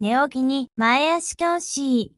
寝起きに前足教師。